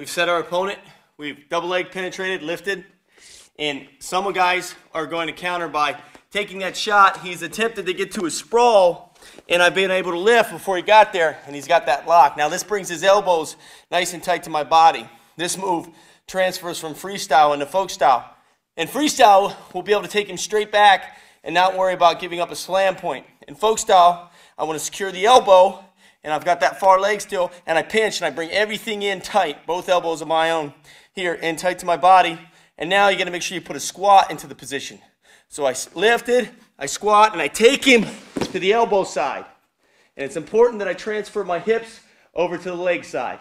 We've set our opponent. We've double leg penetrated, lifted. And some guys are going to counter by taking that shot. He's attempted to get to a sprawl, and I've been able to lift before he got there, and he's got that lock. Now this brings his elbows nice and tight to my body. This move transfers from freestyle into folk style. In freestyle, we'll be able to take him straight back and not worry about giving up a slam point. In folk style, I want to secure the elbow, and I've got that far leg still, and I pinch and I bring everything in tight, both elbows of my own here, in tight to my body. And now you got to make sure you put a squat into the position. So I lifted, I squat, and I take him to the elbow side. And it's important that I transfer my hips over to the leg side.